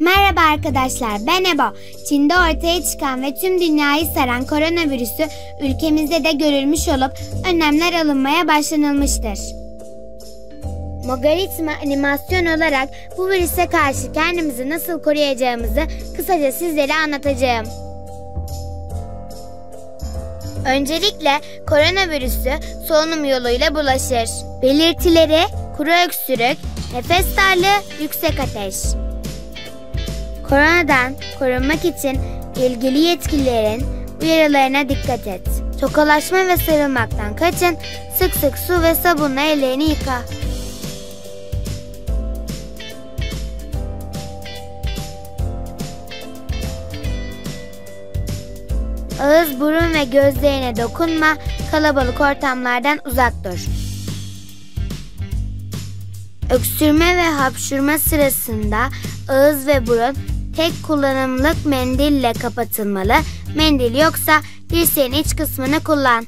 Merhaba arkadaşlar ben Ebo. Çin'de ortaya çıkan ve tüm dünyayı saran koronavirüsü ülkemizde de görülmüş olup önlemler alınmaya başlanılmıştır. Mogaritma animasyon olarak bu virüse karşı kendimizi nasıl koruyacağımızı kısaca sizlere anlatacağım. Öncelikle koronavirüsü solunum yoluyla bulaşır. Belirtileri kuru öksürük, nefes darlığı, yüksek ateş. Koronadan korunmak için ilgili yetkililerin uyarılarına dikkat et. Tokalaşma ve sarılmaktan kaçın, sık sık su ve sabunla ellerini yıka. Ağız, burun ve gözlerine dokunma, kalabalık ortamlardan uzak dur. Öksürme ve hapşurma sırasında ağız ve burun tek kullanımlık mendille kapatılmalı. Mendil yoksa dirseğin iç kısmını kullan.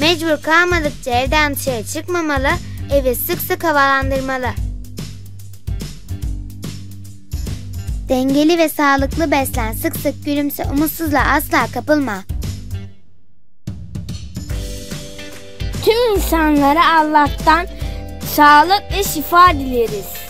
Mecbur kalmadıkça evden dışarı çıkmamalı, evi sık sık havalandırmalı. Dengeli ve sağlıklı beslen, sık sık gülümse, umutsuzluğa asla kapılma. Tüm insanlara Allah'tan sağlık ve şifa dileriz.